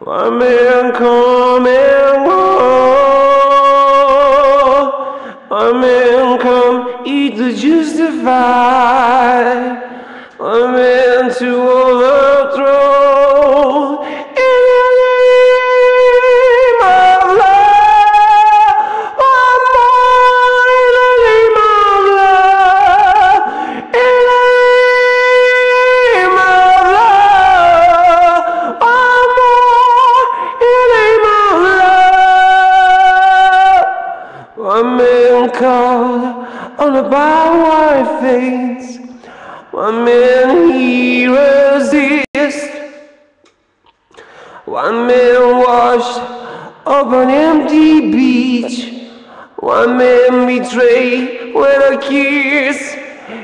One man come and. One man come to justify. One man to One man called on barbed wire fence. One man he resist. One man washed up an empty beach. One man betrayed with a kiss.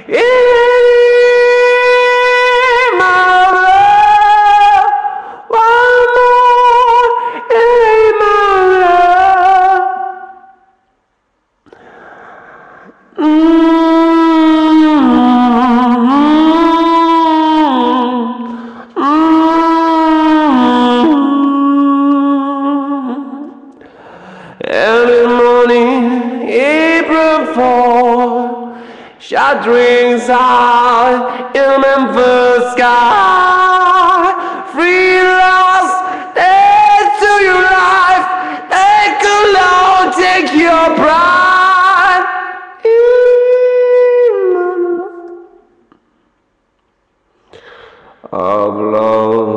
In Early morning, April 4, shot rings out in Memphis sky. Free lost, dead to your life, take alone, take your pride. Of love.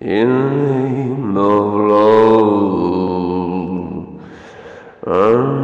in the name of love.